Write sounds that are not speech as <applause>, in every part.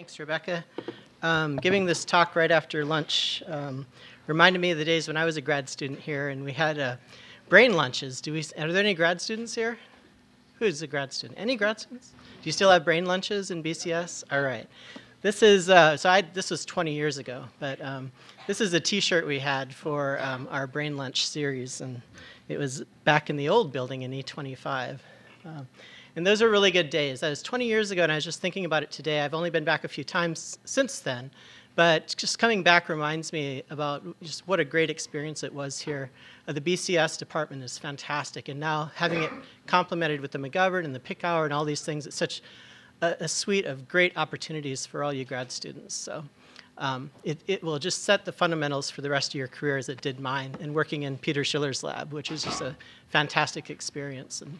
Thanks, Rebecca. Um, giving this talk right after lunch um, reminded me of the days when I was a grad student here, and we had uh, brain lunches. Do we? Are there any grad students here? Who's a grad student? Any grad students? Do you still have brain lunches in BCS? All right. This is uh, so. I this was 20 years ago, but um, this is a T-shirt we had for um, our brain lunch series, and it was back in the old building in E25. And those are really good days. That was 20 years ago, and I was just thinking about it today. I've only been back a few times since then, but just coming back reminds me about just what a great experience it was here. Uh, the BCS department is fantastic, and now having it complemented with the McGovern and the Picower and all these things, it's such a, a suite of great opportunities for all you grad students. So. Um, it, it, will just set the fundamentals for the rest of your career as it did mine and working in Peter Schiller's lab, which is just a fantastic experience. And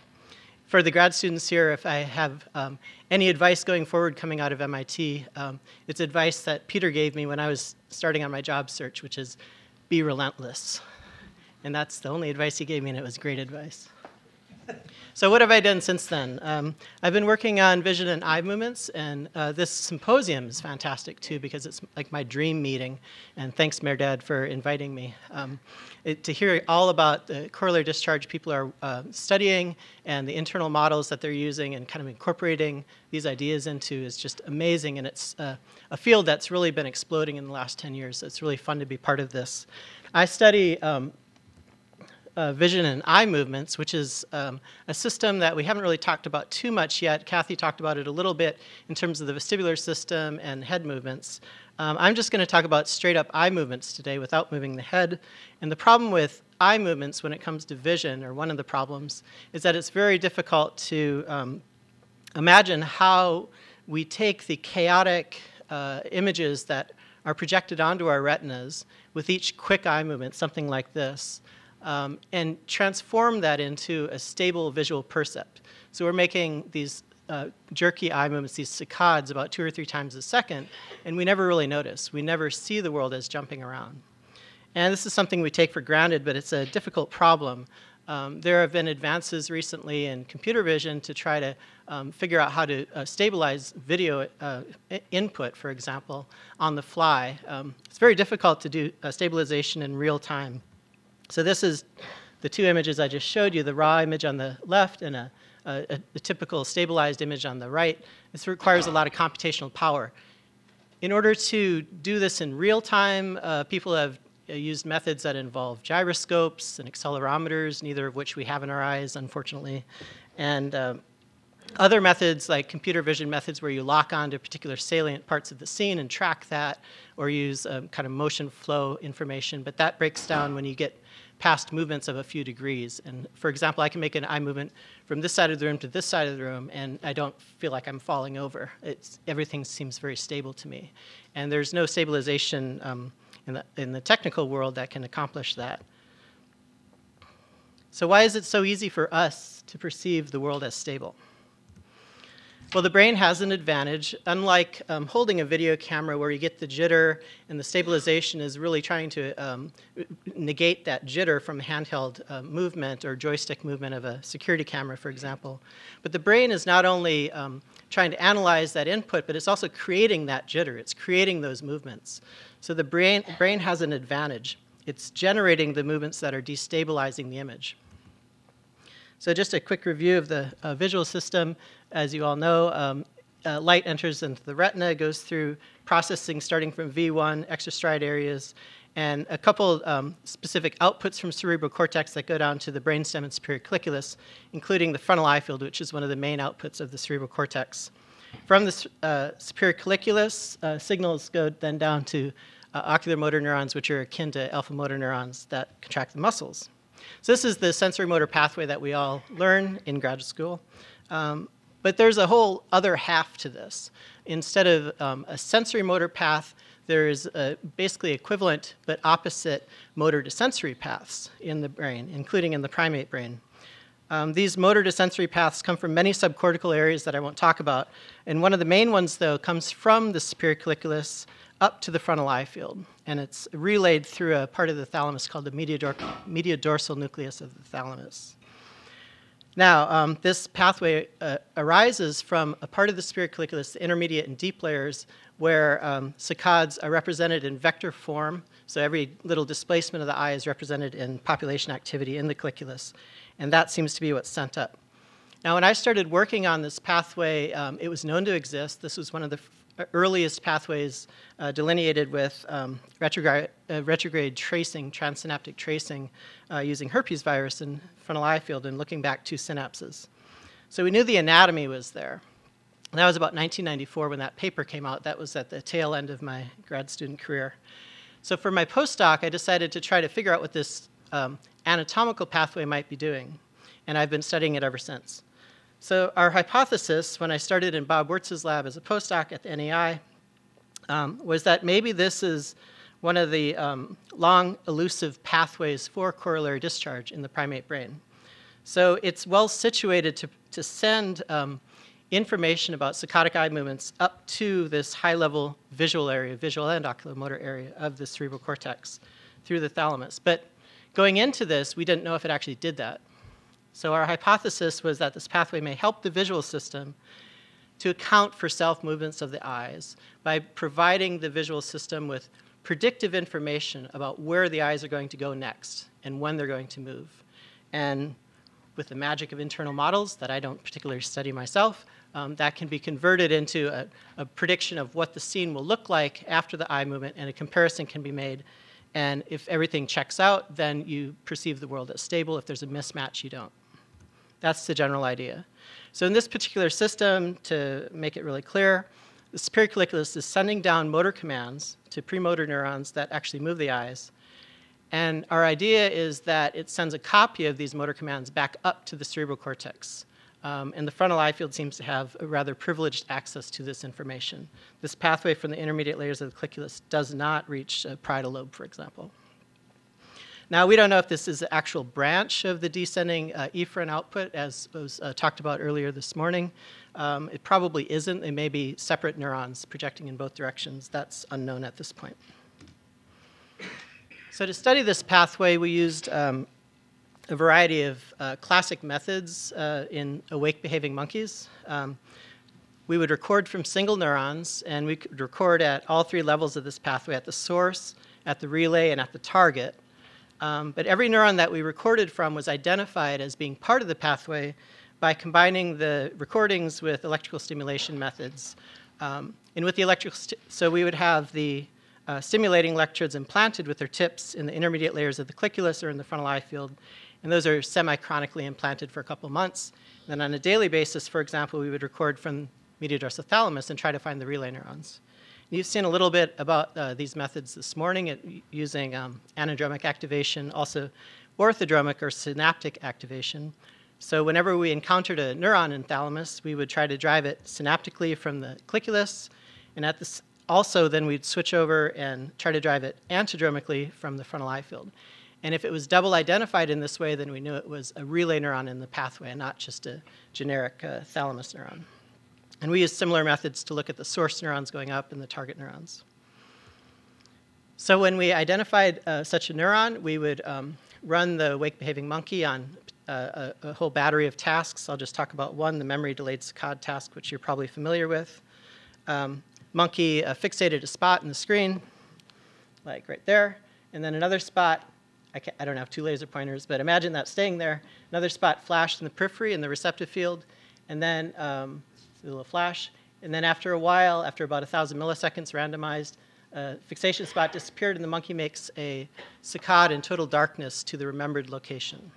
for the grad students here, if I have um, any advice going forward coming out of MIT, um, it's advice that Peter gave me when I was starting on my job search, which is be relentless. And that's the only advice he gave me, and it was great advice. So what have I done since then? Um, I've been working on vision and eye movements, and uh, this symposium is fantastic too because it's like my dream meeting. And thanks, Mehrdad, for inviting me. Um, it, to hear all about the corollary discharge people are uh, studying and the internal models that they're using and kind of incorporating these ideas into is just amazing. And it's uh, a field that's really been exploding in the last 10 years. It's really fun to be part of this. I study um, uh, vision and eye movements, which is um, a system that we haven't really talked about too much yet. Kathy talked about it a little bit in terms of the vestibular system and head movements. Um, I'm just going to talk about straight up eye movements today without moving the head. And the problem with eye movements when it comes to vision, or one of the problems, is that it's very difficult to um, imagine how we take the chaotic uh, images that are projected onto our retinas with each quick eye movement, something like this, um, and transform that into a stable visual percept. So we're making these uh, jerky eye movements, these saccades, about two or three times a second, and we never really notice. We never see the world as jumping around. And this is something we take for granted, but it's a difficult problem. Um, there have been advances recently in computer vision to try to um, figure out how to uh, stabilize video uh, input, for example, on the fly. Um, it's very difficult to do stabilization in real time. So this is the two images I just showed you, the raw image on the left and a, a, a typical stabilized image on the right. This requires a lot of computational power. In order to do this in real time, uh, people have uh, used methods that involve gyroscopes and accelerometers, neither of which we have in our eyes, unfortunately. And um, other methods like computer vision methods where you lock onto particular salient parts of the scene and track that or use um, kind of motion flow information, but that breaks down when you get past movements of a few degrees. And for example, I can make an eye movement from this side of the room to this side of the room, and I don't feel like I'm falling over. It's, everything seems very stable to me. And there's no stabilization um, in, the, in the technical world that can accomplish that. So why is it so easy for us to perceive the world as stable? Well, the brain has an advantage. Unlike um, holding a video camera where you get the jitter and the stabilization is really trying to um, negate that jitter from handheld uh, movement or joystick movement of a security camera, for example. But the brain is not only um, trying to analyze that input, but it's also creating that jitter. It's creating those movements. So the brain, brain has an advantage. It's generating the movements that are destabilizing the image. So just a quick review of the uh, visual system. As you all know, um, uh, light enters into the retina, goes through processing starting from V1, extrastriate areas, and a couple um, specific outputs from cerebral cortex that go down to the brainstem and superior colliculus, including the frontal eye field, which is one of the main outputs of the cerebral cortex. From the uh, superior colliculus, uh, signals go then down to uh, ocular motor neurons, which are akin to alpha motor neurons that contract the muscles. So this is the sensory motor pathway that we all learn in graduate school. Um, but there's a whole other half to this. Instead of um, a sensory motor path, there is a basically equivalent but opposite motor to sensory paths in the brain, including in the primate brain. Um, these motor to sensory paths come from many subcortical areas that I won't talk about. And one of the main ones, though, comes from the superior colliculus up to the frontal eye field. And it's relayed through a part of the thalamus called the mediador mediodorsal nucleus of the thalamus. Now, um, this pathway uh, arises from a part of the superior colliculus, the intermediate and deep layers, where um, saccades are represented in vector form. So every little displacement of the eye is represented in population activity in the colliculus. And that seems to be what's sent up. Now, when I started working on this pathway, um, it was known to exist. This was one of the earliest pathways uh, delineated with um, retrograde, uh, retrograde, tracing, transsynaptic tracing, uh, using herpes virus in frontal eye field and looking back two synapses. So we knew the anatomy was there. And that was about 1994 when that paper came out. That was at the tail end of my grad student career. So for my postdoc, I decided to try to figure out what this um, anatomical pathway might be doing. And I've been studying it ever since. So our hypothesis when I started in Bob Wurtz's lab as a postdoc at the NEI um, was that maybe this is one of the um, long elusive pathways for corollary discharge in the primate brain. So it's well situated to, to send um, information about saccadic eye movements up to this high level visual area, visual and oculomotor area of the cerebral cortex through the thalamus. But going into this, we didn't know if it actually did that. So our hypothesis was that this pathway may help the visual system to account for self-movements of the eyes by providing the visual system with predictive information about where the eyes are going to go next and when they're going to move. And with the magic of internal models that I don't particularly study myself, um, that can be converted into a, a, prediction of what the scene will look like after the eye movement, and a comparison can be made. And if everything checks out, then you perceive the world as stable. If there's a mismatch, you don't. That's the general idea. So in this particular system, to make it really clear, the superior colliculus is sending down motor commands to premotor neurons that actually move the eyes. And our idea is that it sends a copy of these motor commands back up to the cerebral cortex. Um, and the frontal eye field seems to have a rather privileged access to this information. This pathway from the intermediate layers of the colliculus does not reach a parietal lobe, for example. Now, we don't know if this is the actual branch of the descending uh, output, as was uh, talked about earlier this morning. Um, it probably isn't. They may be separate neurons projecting in both directions. That's unknown at this point. So to study this pathway, we used um, a variety of uh, classic methods uh, in awake behaving monkeys. Um, we would record from single neurons, and we could record at all three levels of this pathway, at the source, at the relay, and at the target. Um, but every neuron that we recorded from was identified as being part of the pathway by combining the recordings with electrical stimulation methods. Um, and with the electrical, so we would have the uh, stimulating electrodes implanted with their tips in the intermediate layers of the colliculus or in the frontal eye field. And those are semi-chronically implanted for a couple months. And then on a daily basis, for example, we would record from medial dorsal thalamus and try to find the relay neurons. You've seen a little bit about uh, these methods this morning at, using um, antidromic activation, also orthodromic or synaptic activation. So whenever we encountered a neuron in thalamus, we would try to drive it synaptically from the colliculus, and at this, also then we'd switch over and try to drive it antidromically from the frontal eye field. And if it was double identified in this way, then we knew it was a relay neuron in the pathway and not just a generic uh, thalamus neuron. And we use similar methods to look at the source neurons going up and the target neurons. So when we identified uh, such a neuron, we would um, run the wake behaving monkey on uh, a, a, whole battery of tasks. I'll just talk about one, the memory delayed saccade task, which you're probably familiar with. Um, monkey uh, fixated a spot in the screen, like right there, and then another spot, I, I, don't have two laser pointers, but imagine that staying there. Another spot flashed in the periphery in the receptive field, and then um, a little flash. And then after a while, after about 1,000 milliseconds randomized, a fixation spot disappeared and the monkey makes a saccade in total darkness to the remembered location.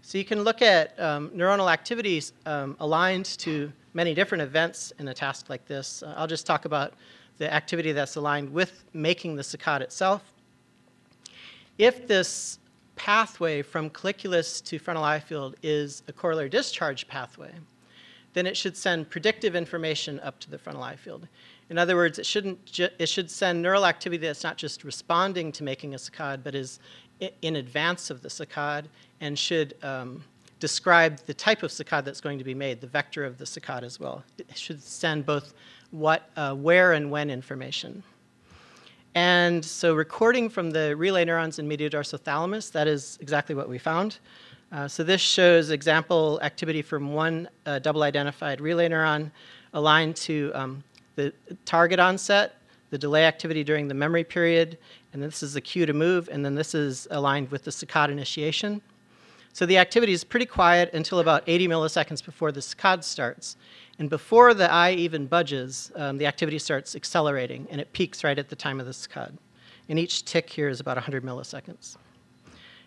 So you can look at um, neuronal activities um, aligned to many different events in a task like this. Uh, I'll just talk about the activity that's aligned with making the saccade itself. If this pathway from colliculus to frontal eye field is a corollary discharge pathway, then it should send predictive information up to the frontal eye field. In other words, it, shouldn't it should send neural activity that's not just responding to making a saccade, but is in advance of the saccade and should um, describe the type of saccade that's going to be made, the vector of the saccade as well. It should send both what, uh, where and when information. And so recording from the relay neurons in medial dorsal thalamus, that is exactly what we found. Uh, so this shows example activity from one uh, double identified relay neuron aligned to um, the target onset, the delay activity during the memory period, and this is the cue to move, and then this is aligned with the saccade initiation. So the activity is pretty quiet until about 80 milliseconds before the saccade starts. And before the eye even budges, um, the activity starts accelerating, and it peaks right at the time of the saccade. And each tick here is about 100 milliseconds.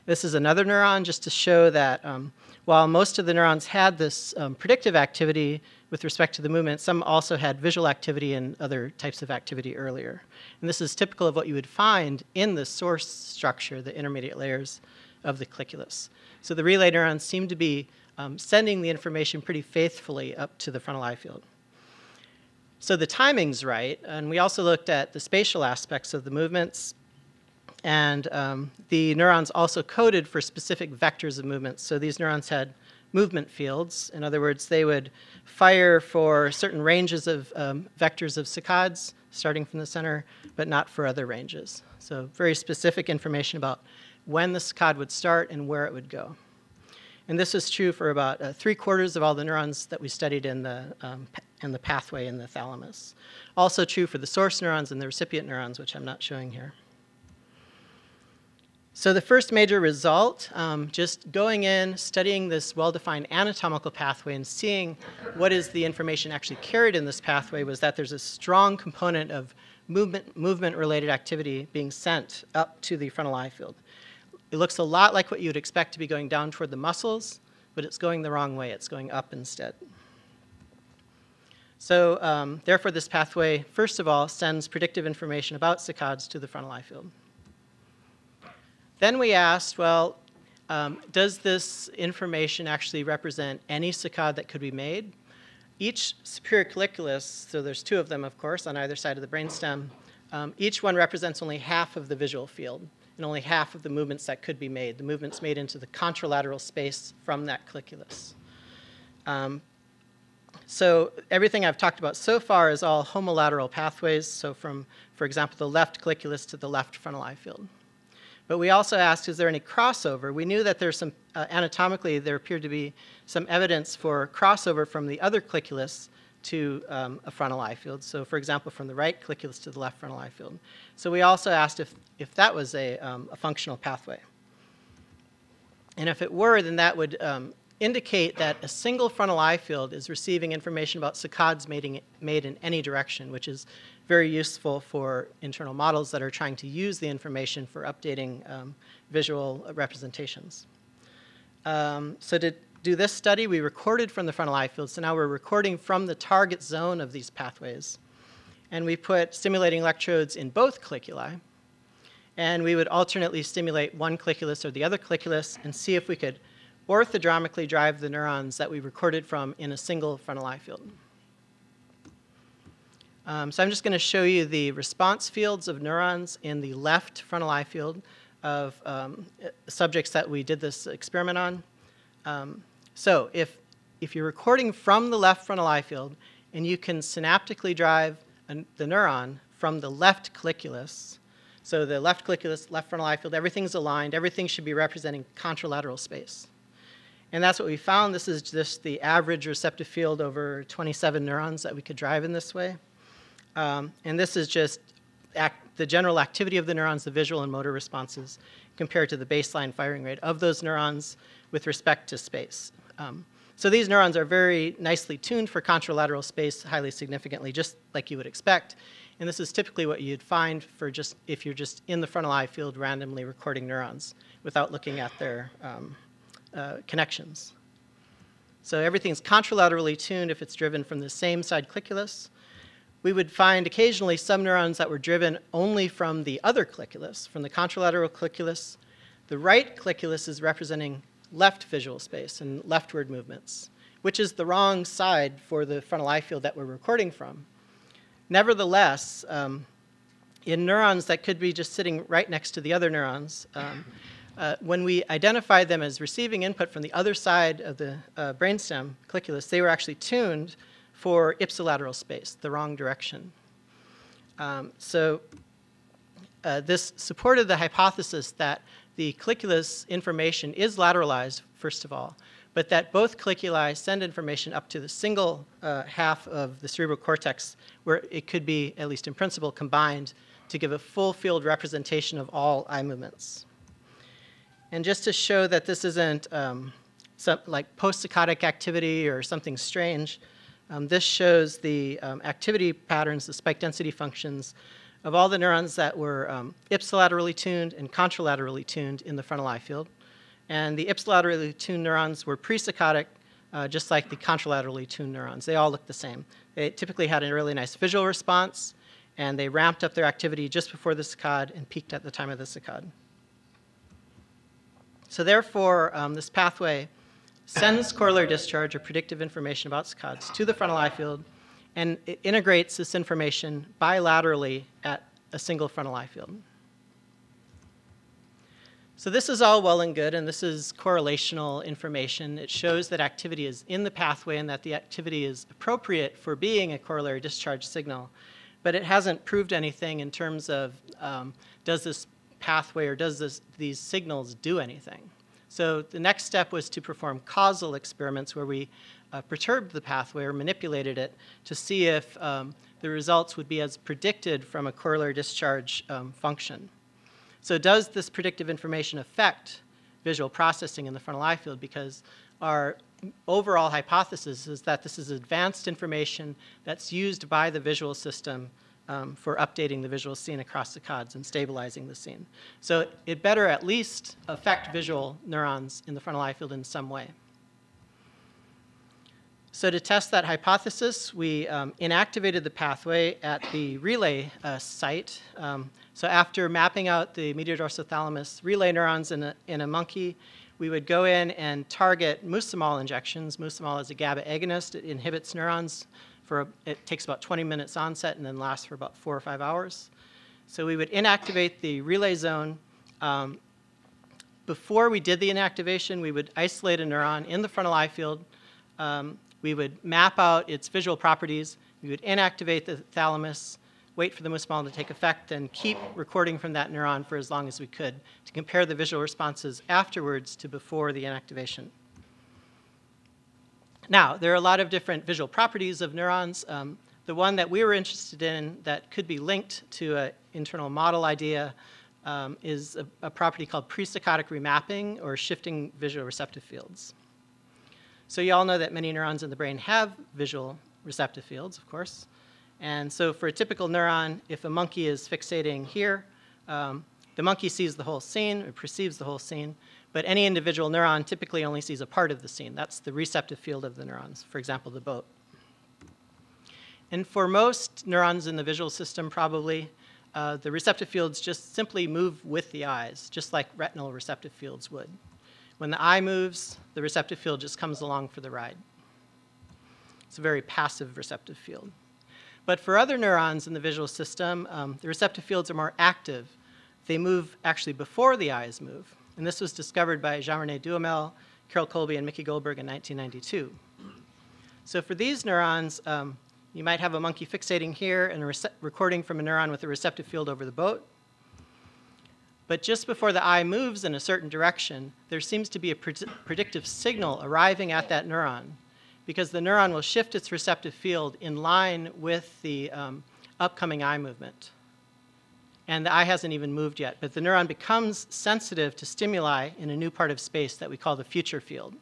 This is another neuron just to show that um, while most of the neurons had this um, predictive activity with respect to the movement, some also had visual activity and other types of activity earlier. And this is typical of what you would find in the source structure, the intermediate layers of the colliculus. So the relay neurons seem to be um, sending the information pretty faithfully up to the frontal eye field. So the timing's right, and we also looked at the spatial aspects of the movements, and um, the neurons also coded for specific vectors of movement. So these neurons had movement fields. In other words, they would fire for certain ranges of um, vectors of saccades, starting from the center, but not for other ranges. So very specific information about when the saccade would start and where it would go. And this is true for about uh, three quarters of all the neurons that we studied in the, um, in the pathway in the thalamus. Also true for the source neurons and the recipient neurons, which I'm not showing here. So the first major result, um, just going in, studying this well-defined anatomical pathway and seeing what is the information actually carried in this pathway was that there's a strong component of movement, movement-related activity being sent up to the frontal eye field. It looks a lot like what you'd expect to be going down toward the muscles, but it's going the wrong way. It's going up instead. So um, therefore, this pathway, first of all, sends predictive information about saccades to the frontal eye field. Then we asked, well, um, does this information actually represent any saccade that could be made? Each superior colliculus, so there's two of them, of course, on either side of the brainstem, um, each one represents only half of the visual field and only half of the movements that could be made. The movements made into the contralateral space from that colliculus. Um, so everything I've talked about so far is all homolateral pathways, so from, for example, the left colliculus to the left frontal eye field. But we also asked, is there any crossover? We knew that there's some, uh, anatomically, there appeared to be some evidence for crossover from the other colliculus to um, a frontal eye field. So for example, from the right colliculus to the left frontal eye field. So we also asked if, if that was a, um, a functional pathway. And if it were, then that would um, indicate that a single frontal eye field is receiving information about saccades made in any direction, which is very useful for internal models that are trying to use the information for updating um, visual representations. Um, so to do this study, we recorded from the frontal eye field. So now we're recording from the target zone of these pathways. And we put stimulating electrodes in both colliculi. And we would alternately stimulate one colliculus or the other colliculus and see if we could orthodromically drive the neurons that we recorded from in a single frontal eye field. Um, so I'm just going to show you the response fields of neurons in the left frontal eye field of um, subjects that we did this experiment on. Um, so if, if you're recording from the left frontal eye field and you can synaptically drive an, the neuron from the left colliculus, so the left colliculus, left frontal eye field, everything's aligned, everything should be representing contralateral space. And that's what we found. This is just the average receptive field over 27 neurons that we could drive in this way. Um, and this is just the general activity of the neurons, the visual and motor responses, compared to the baseline firing rate of those neurons with respect to space. Um, so these neurons are very nicely tuned for contralateral space highly significantly, just like you would expect. And this is typically what you'd find for just if you're just in the frontal eye field randomly recording neurons without looking at their um, uh, connections. So everything's contralaterally tuned if it's driven from the same side colliculus we would find occasionally some neurons that were driven only from the other colliculus, from the contralateral colliculus. The right colliculus is representing left visual space and leftward movements, which is the wrong side for the frontal eye field that we're recording from. Nevertheless, um, in neurons that could be just sitting right next to the other neurons, um, uh, when we identified them as receiving input from the other side of the uh, brainstem colliculus, they were actually tuned for ipsilateral space, the wrong direction. Um, so uh, this supported the hypothesis that the colliculus information is lateralized, first of all, but that both colliculi send information up to the single uh, half of the cerebral cortex where it could be, at least in principle, combined to give a full field representation of all eye movements. And just to show that this isn't um, some, like post-saccadic activity or something strange, um, this shows the um, activity patterns, the spike density functions of all the neurons that were um, ipsilaterally tuned and contralaterally tuned in the frontal eye field. And the ipsilaterally tuned neurons were pre-saccadic, uh, just like the contralaterally tuned neurons. They all looked the same. They typically had a really nice visual response, and they ramped up their activity just before the saccade and peaked at the time of the saccade. So therefore, um, this pathway sends corollary discharge or predictive information about saccades to the frontal eye field and it integrates this information bilaterally at a single frontal eye field. So this is all well and good, and this is correlational information. It shows that activity is in the pathway and that the activity is appropriate for being a corollary discharge signal. But it hasn't proved anything in terms of um, does this pathway or does this, these signals do anything. So the next step was to perform causal experiments where we uh, perturbed the pathway or manipulated it to see if um, the results would be as predicted from a corollary discharge um, function. So does this predictive information affect visual processing in the frontal eye field? Because our overall hypothesis is that this is advanced information that's used by the visual system um, for updating the visual scene across saccades and stabilizing the scene. So it better at least affect visual neurons in the frontal eye field in some way. So to test that hypothesis, we um, inactivated the pathway at the relay uh, site. Um, so after mapping out the medial dorsal thalamus relay neurons in a, in a monkey, we would go in and target muscimol injections. Muscimol is a GABA agonist. It inhibits neurons for, a, it takes about 20 minutes onset and then lasts for about four or five hours. So we would inactivate the relay zone. Um, before we did the inactivation, we would isolate a neuron in the frontal eye field um, we would map out its visual properties, we would inactivate the thalamus, wait for the muscimol to take effect, and keep recording from that neuron for as long as we could to compare the visual responses afterwards to before the inactivation. Now, there are a lot of different visual properties of neurons. Um, the one that we were interested in that could be linked to an internal model idea um, is a, a, property called presaccadic remapping or shifting visual receptive fields. So you all know that many neurons in the brain have visual receptive fields, of course. And so for a typical neuron, if a monkey is fixating here, um, the monkey sees the whole scene, it perceives the whole scene, but any individual neuron typically only sees a part of the scene. That's the receptive field of the neurons, for example, the boat. And for most neurons in the visual system, probably, uh, the receptive fields just simply move with the eyes, just like retinal receptive fields would. When the eye moves, the receptive field just comes along for the ride. It's a very passive receptive field. But for other neurons in the visual system, um, the receptive fields are more active. They move actually before the eyes move. And this was discovered by Jean-René Duhamel, Carol Colby, and Mickey Goldberg in 1992. So for these neurons, um, you might have a monkey fixating here and a recording from a neuron with a receptive field over the boat. But just before the eye moves in a certain direction, there seems to be a pred predictive signal arriving at that neuron because the neuron will shift its receptive field in line with the um, upcoming eye movement. And the eye hasn't even moved yet, but the neuron becomes sensitive to stimuli in a new part of space that we call the future field.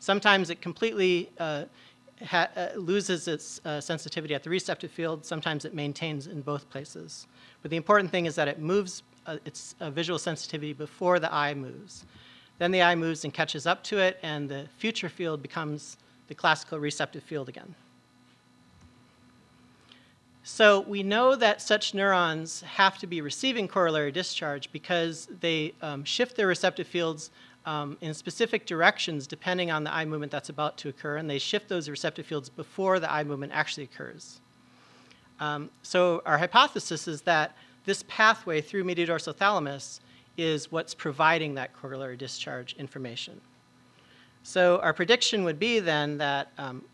Sometimes it completely uh, uh, loses its uh, sensitivity at the receptive field, sometimes it maintains in both places. But the important thing is that it moves uh, its uh, visual sensitivity before the eye moves. Then the eye moves and catches up to it, and the future field becomes the classical receptive field again. So we know that such neurons have to be receiving corollary discharge because they um, shift their receptive fields um, in specific directions depending on the eye movement that's about to occur, and they shift those receptive fields before the eye movement actually occurs. Um, so our hypothesis is that this pathway through medial thalamus is what's providing that corollary discharge information. So our prediction would be then that um,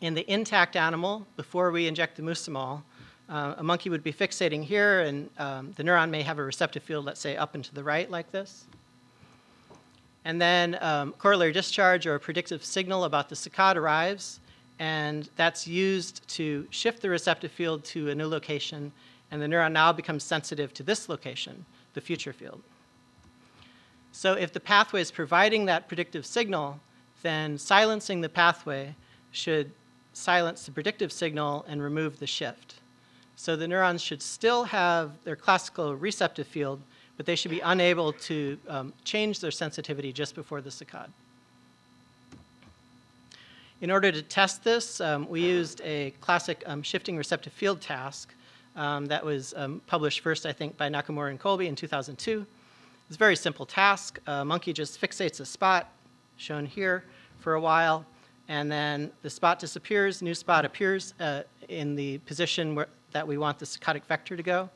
in the intact animal, before we inject the muscimol, uh, a monkey would be fixating here, and um, the neuron may have a receptive field, let's say, up and to the right like this. And then um, corollary discharge or a predictive signal about the saccade arrives, and that's used to shift the receptive field to a new location, and the neuron now becomes sensitive to this location, the future field. So if the pathway is providing that predictive signal, then silencing the pathway should silence the predictive signal and remove the shift. So the neurons should still have their classical receptive field, but they should be unable to um, change their sensitivity just before the saccade. In order to test this, um, we used a classic um, shifting receptive field task um, that was um, published first, I think, by Nakamura and Colby in 2002. It's a very simple task. A monkey just fixates a spot, shown here, for a while, and then the spot disappears, new spot appears uh, in the position where, that we want the saccadic vector to go.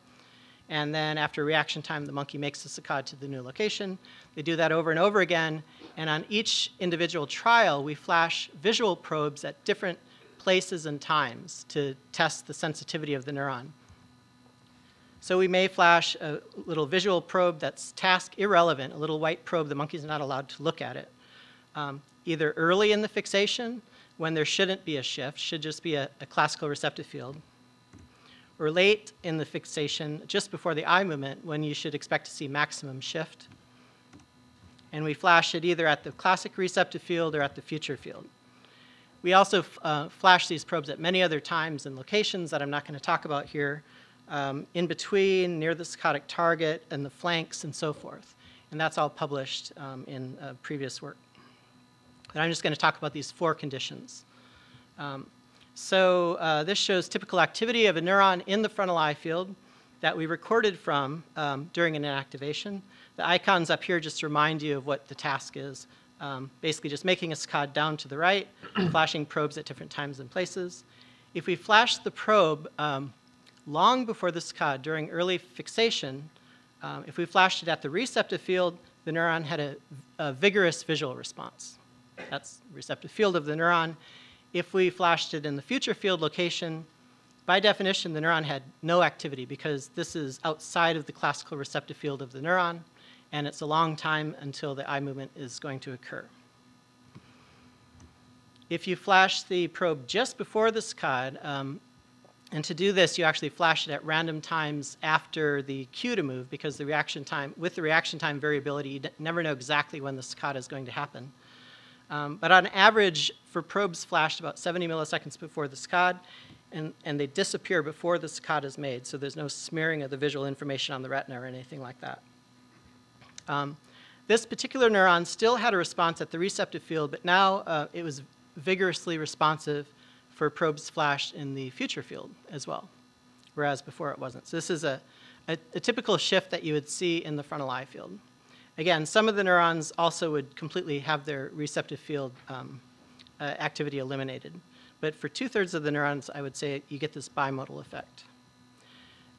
And then after reaction time, the monkey makes the saccade to the new location. They do that over and over again. And on each individual trial, we flash visual probes at different places and times to test the sensitivity of the neuron. So we may flash a little visual probe that's task irrelevant, a little white probe, the monkey's not allowed to look at it. Um, either early in the fixation, when there shouldn't be a shift, should just be a, a classical receptive field, or late in the fixation, just before the eye movement, when you should expect to see maximum shift. And we flash it either at the classic receptive field or at the future field. We also uh, flash these probes at many other times and locations that I'm not going to talk about here, um, in between, near the saccadic target, and the flanks, and so forth. And that's all published um, in uh, previous work. And I'm just going to talk about these four conditions. Um, so uh, this shows typical activity of a neuron in the frontal eye field that we recorded from um, during an inactivation. The icons up here just remind you of what the task is. Um, basically just making a saccade down to the right, <clears throat> flashing probes at different times and places. If we flash the probe um, long before the saccade during early fixation, um, if we flashed it at the receptive field, the neuron had a, a, vigorous visual response. That's receptive field of the neuron. If we flashed it in the future field location, by definition, the neuron had no activity because this is outside of the classical receptive field of the neuron, and it's a long time until the eye movement is going to occur. If you flash the probe just before the saccade, um, and to do this, you actually flash it at random times after the cue to move because the reaction time, with the reaction time variability, you never know exactly when the saccade is going to happen. Um, but on average, for probes flashed about 70 milliseconds before the saccade, and, and they disappear before the saccade is made, so there's no smearing of the visual information on the retina or anything like that. Um, this particular neuron still had a response at the receptive field, but now uh, it was vigorously responsive for probes flashed in the future field as well, whereas before it wasn't. So this is a, a, a typical shift that you would see in the frontal eye field. Again, some of the neurons also would completely have their receptive field um, uh, activity eliminated. But for two-thirds of the neurons, I would say you get this bimodal effect.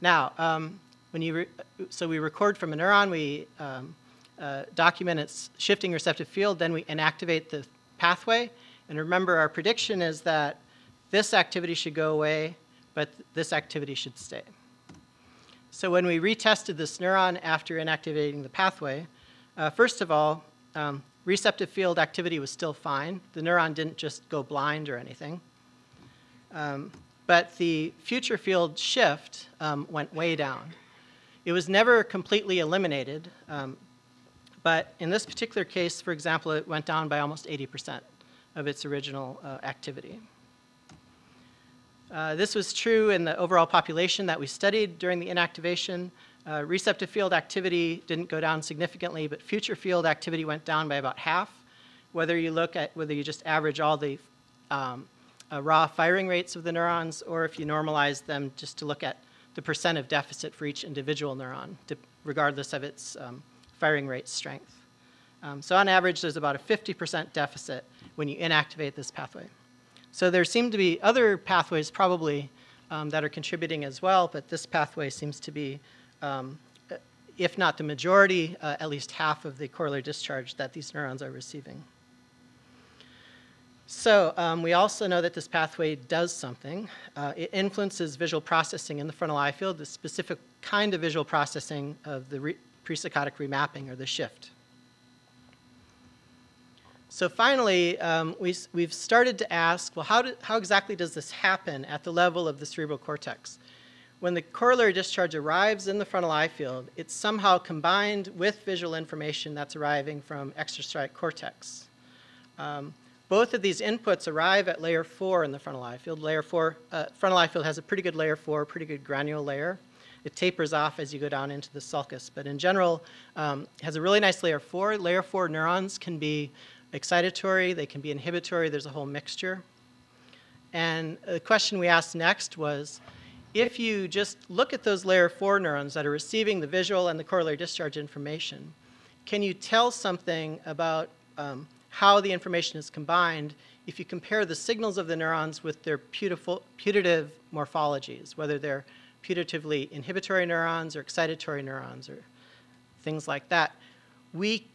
Now, um, when you so we record from a neuron, we um, uh, document its shifting receptive field, then we inactivate the pathway. And remember, our prediction is that this activity should go away, but this activity should stay. So when we retested this neuron after inactivating the pathway, uh, first of all, um, receptive field activity was still fine. The neuron didn't just go blind or anything. Um, but the future field shift um, went way down. It was never completely eliminated, um, but in this particular case, for example, it went down by almost 80% of its original uh, activity. Uh, this was true in the overall population that we studied during the inactivation. Uh, receptive field activity didn't go down significantly, but future field activity went down by about half. Whether you look at whether you just average all the um, uh, raw firing rates of the neurons, or if you normalize them just to look at the percent of deficit for each individual neuron, to, regardless of its um, firing rate strength. Um, so on average, there's about a 50% deficit when you inactivate this pathway. So there seem to be other pathways probably um, that are contributing as well, but this pathway seems to be, um, if not the majority, uh, at least half of the corollary discharge that these neurons are receiving. So um, we also know that this pathway does something. Uh, it influences visual processing in the frontal eye field, the specific kind of visual processing of the re presaccadic remapping or the shift. So finally, um, we, we've started to ask, well, how, do, how exactly does this happen at the level of the cerebral cortex? When the corollary discharge arrives in the frontal eye field, it's somehow combined with visual information that's arriving from extrastriate cortex. Um, both of these inputs arrive at layer four in the frontal eye field. Layer four, uh, frontal eye field has a pretty good layer four, pretty good granule layer. It tapers off as you go down into the sulcus, but in general, um, has a really nice layer four. Layer four neurons can be excitatory, they can be inhibitory, there's a whole mixture. And the question we asked next was, if you just look at those layer four neurons that are receiving the visual and the corollary discharge information, can you tell something about um, how the information is combined if you compare the signals of the neurons with their putative morphologies, whether they're putatively inhibitory neurons or excitatory neurons or things like that. We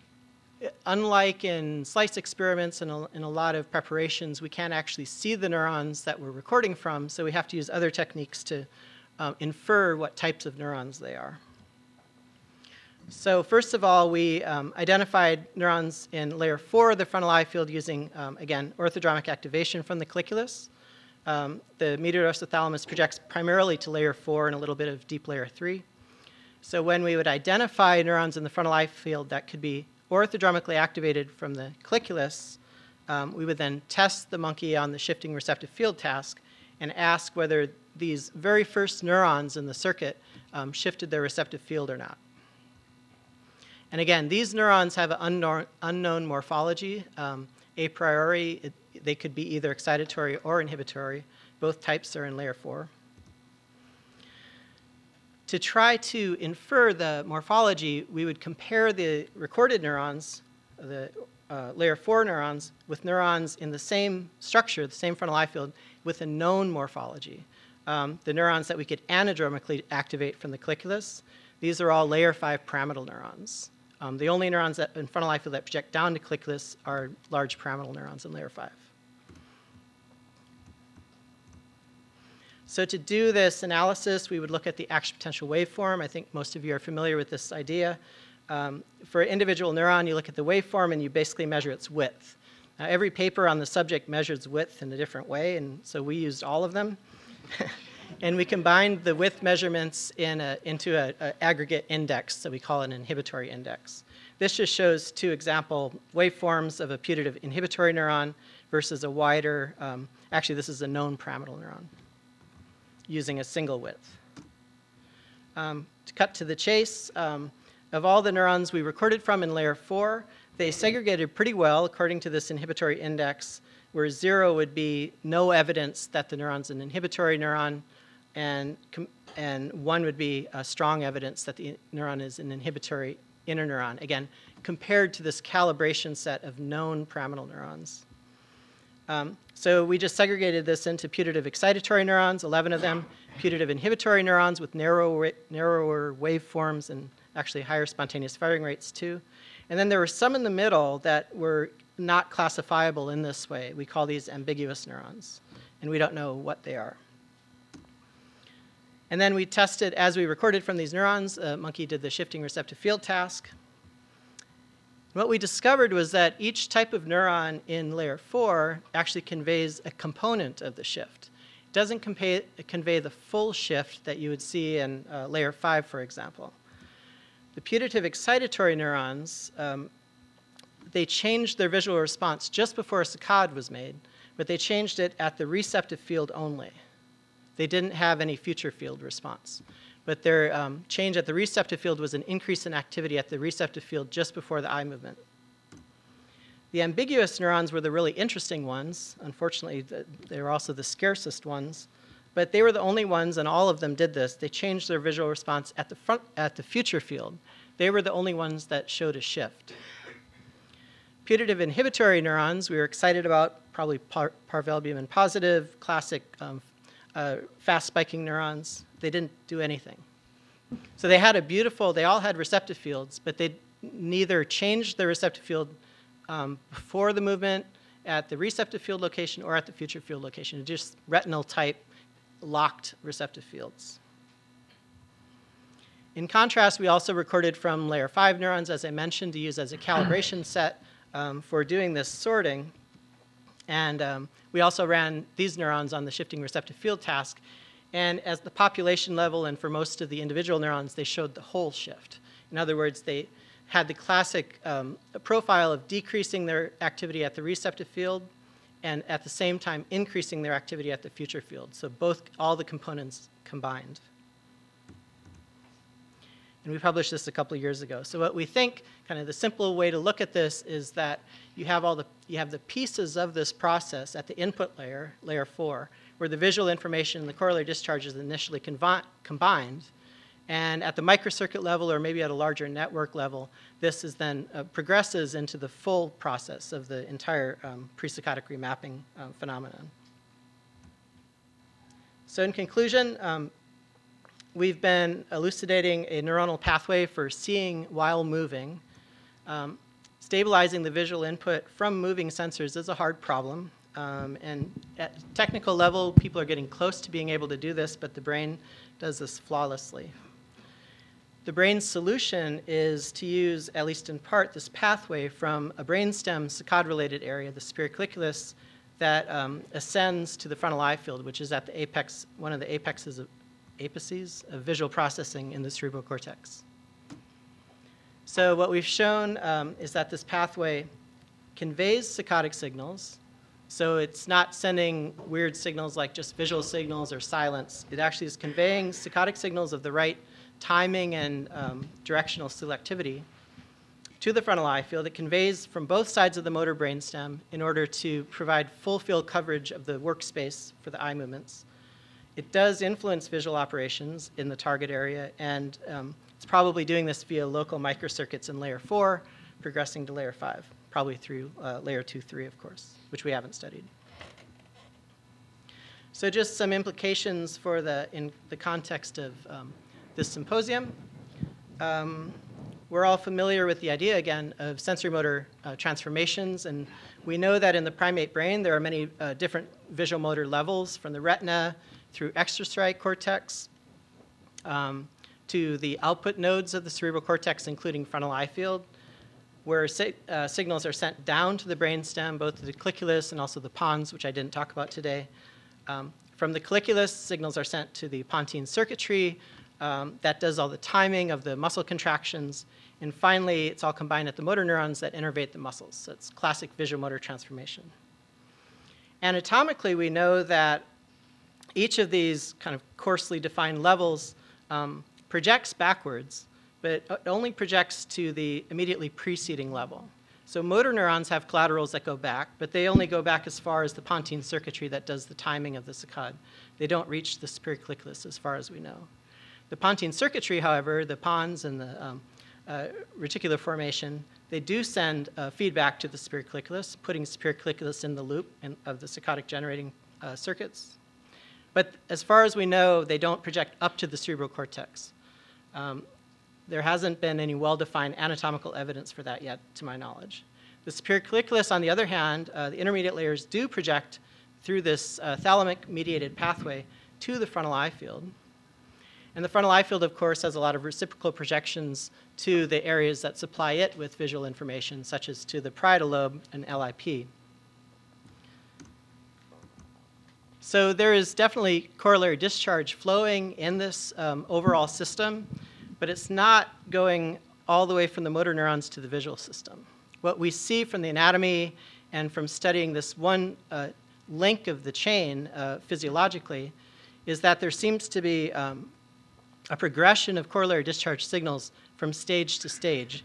unlike in slice experiments and a, in a lot of preparations, we can't actually see the neurons that we're recording from, so we have to use other techniques to um, infer what types of neurons they are. So first of all, we um, identified neurons in layer four of the frontal eye field using, um, again, orthodromic activation from the colliculus. Um, the medial thalamus projects primarily to layer four and a little bit of deep layer three. So when we would identify neurons in the frontal eye field that could be orthodromically activated from the colliculus, um, we would then test the monkey on the shifting receptive field task and ask whether these very first neurons in the circuit um, shifted their receptive field or not. And again, these neurons have an unknown, morphology. Um, a priori, it, they could be either excitatory or inhibitory. Both types are in layer four to try to infer the morphology, we would compare the recorded neurons, the uh, layer 4 neurons, with neurons in the same structure, the same frontal eye field, with a known morphology. Um, the neurons that we could antidromically activate from the colliculus, these are all layer 5 pyramidal neurons. Um, the only neurons that in frontal eye field that project down to colliculus are large pyramidal neurons in layer 5. So to do this analysis, we would look at the action potential waveform. I think most of you are familiar with this idea. Um, for an individual neuron, you look at the waveform and you basically measure its width. Now, every paper on the subject measures width in a different way, and so we used all of them. <laughs> and we combined the width measurements in a, into an aggregate index, so we call an inhibitory index. This just shows two example waveforms of a putative inhibitory neuron versus a wider, um, actually this is a known pyramidal neuron using a single width. Um, to cut to the chase, um, of all the neurons we recorded from in layer 4, they segregated pretty well according to this inhibitory index, where 0 would be no evidence that the neuron's an inhibitory neuron, and, and 1 would be strong evidence that the neuron is an inhibitory interneuron, again, compared to this calibration set of known pyramidal neurons. Um, so we just segregated this into putative excitatory neurons, 11 of them, putative inhibitory neurons with narrower, narrower waveforms and actually higher spontaneous firing rates too. And then there were some in the middle that were not classifiable in this way. We call these ambiguous neurons, and we don't know what they are. And then we tested, as we recorded from these neurons, a monkey did the shifting receptive field task. What we discovered was that each type of neuron in layer 4 actually conveys a component of the shift. It doesn't convey, the full shift that you would see in uh, layer 5, for example. The putative excitatory neurons, um, they changed their visual response just before a saccade was made, but they changed it at the receptive field only. They didn't have any future field response but their um, change at the receptive field was an increase in activity at the receptive field just before the eye movement. The ambiguous neurons were the really interesting ones. Unfortunately, they were also the scarcest ones, but they were the only ones, and all of them did this. They changed their visual response at the front, at the future field. They were the only ones that showed a shift. Putative inhibitory neurons, we were excited about, probably par parvalbumin positive, classic um, uh, fast spiking neurons they didn't do anything. So they had a beautiful, they all had receptive fields, but they neither changed the receptive field um, before the movement at the receptive field location or at the future field location, just retinal type locked receptive fields. In contrast, we also recorded from layer 5 neurons, as I mentioned, to use as a calibration set um, for doing this sorting. And um, we also ran these neurons on the shifting receptive field task. And as the population level and for most of the individual neurons, they showed the whole shift. In other words, they had the classic um, profile of decreasing their activity at the receptive field and at the same time increasing their activity at the future field. So both, all the components combined. And we published this a couple of years ago. So what we think, kind of the simple way to look at this is that you have all the, you have the pieces of this process at the input layer, layer four, where the visual information and the corollary discharge is initially combined. And at the microcircuit level or maybe at a larger network level, this is then uh, progresses into the full process of the entire um, presaccadic remapping um, phenomenon. So in conclusion, um, we've been elucidating a neuronal pathway for seeing while moving. Um, stabilizing the visual input from moving sensors is a hard problem. Um, and at technical level, people are getting close to being able to do this, but the brain does this flawlessly. The brain's solution is to use, at least in part, this pathway from a brainstem saccade-related area, the superior colliculus, that um, ascends to the frontal eye field, which is at the apex, one of the apexes of, apices of visual processing in the cerebral cortex. So what we've shown um, is that this pathway conveys saccadic signals. So it's not sending weird signals like just visual signals or silence. It actually is conveying saccadic signals of the right timing and um, directional selectivity to the frontal eye field. It conveys from both sides of the motor brainstem in order to provide full field coverage of the workspace for the eye movements. It does influence visual operations in the target area, and um, it's probably doing this via local microcircuits in layer 4, progressing to layer 5, probably through uh, layer 2, 3, of course, which we haven't studied. So just some implications for the, in the context of um, this symposium. Um, we're all familiar with the idea, again, of sensory motor uh, transformations, and we know that in the primate brain there are many uh, different visual motor levels from the retina through extrastriate cortex um, to the output nodes of the cerebral cortex, including frontal eye field, where si uh, signals are sent down to the brainstem, both to the colliculus and also the pons, which I didn't talk about today. Um, from the colliculus, signals are sent to the pontine circuitry, um, that does all the timing of the muscle contractions. And finally, it's all combined at the motor neurons that innervate the muscles. So it's classic visual motor transformation. Anatomically, we know that each of these kind of coarsely defined levels um, projects backwards, but it only projects to the immediately preceding level. So motor neurons have collaterals that go back, but they only go back as far as the pontine circuitry that does the timing of the saccade. They don't reach the superior colliculus as far as we know. The pontine circuitry, however, the pons and the um, uh, reticular formation, they do send uh, feedback to the superior colliculus, putting superior colliculus in the loop in, of the saccadic generating uh, circuits. But as far as we know, they don't project up to the cerebral cortex. Um, there hasn't been any well-defined anatomical evidence for that yet, to my knowledge. The superior colliculus, on the other hand, uh, the intermediate layers do project through this uh, thalamic-mediated pathway to the frontal eye field. And the frontal eye field, of course, has a lot of reciprocal projections to the areas that supply it with visual information, such as to the parietal lobe and LIP. So there is definitely corollary discharge flowing in this um, overall system, but it's not going all the way from the motor neurons to the visual system. What we see from the anatomy and from studying this one uh, link of the chain uh, physiologically is that there seems to be um, a progression of corollary discharge signals from stage to stage,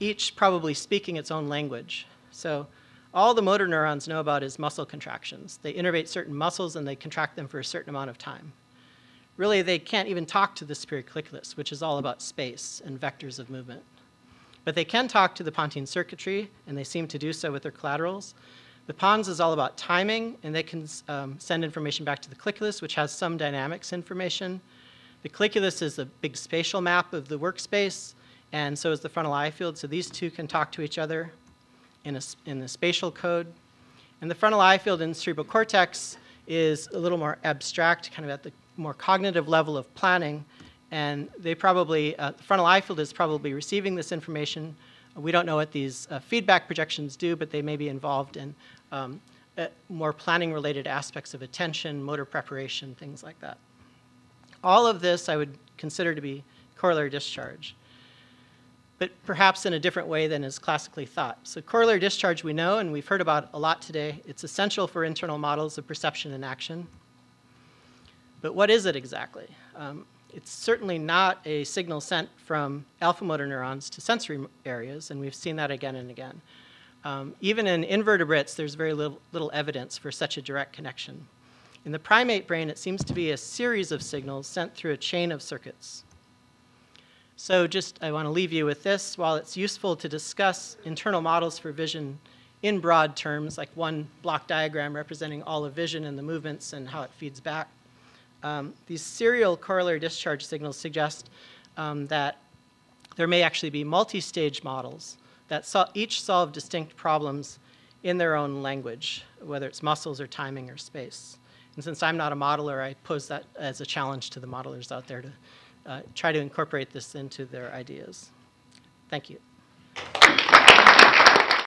each probably speaking its own language. So all the motor neurons know about is muscle contractions. They innervate certain muscles and they contract them for a certain amount of time. Really, they can't even talk to the superior colliculus, which is all about space and vectors of movement. But they can talk to the pontine circuitry, and they seem to do so with their collaterals. The pons is all about timing, and they can um, send information back to the colliculus, which has some dynamics information. The colliculus is a big spatial map of the workspace, and so is the frontal eye field, so these two can talk to each other in, a, in the spatial code. And the frontal eye field in cerebral cortex is a little more abstract, kind of at the more cognitive level of planning, and they probably, uh, the frontal eye field is probably receiving this information We don't know what these uh, feedback projections do, but they may be involved in um, uh, more planning-related aspects of attention, motor preparation, things like that. All of this I would consider to be corollary discharge, but perhaps in a different way than is classically thought. So corollary discharge we know, and we've heard about a lot today. It's essential for internal models of perception and action. But what is it exactly? Um, it's certainly not a signal sent from alpha motor neurons to sensory areas, and we've seen that again and again. Um, even in invertebrates, there's very little, little evidence for such a direct connection. In the primate brain, it seems to be a series of signals sent through a chain of circuits. So just, I want to leave you with this. While it's useful to discuss internal models for vision in broad terms, like one block diagram representing all of vision and the movements and how it feeds back, um, these serial corollary discharge signals suggest um, that there may actually be multi-stage models that each solve distinct problems in their own language, whether it's muscles or timing or space. And since I'm not a modeler, I pose that as a challenge to the modelers out there to Uh, try to incorporate this into their ideas. Thank you.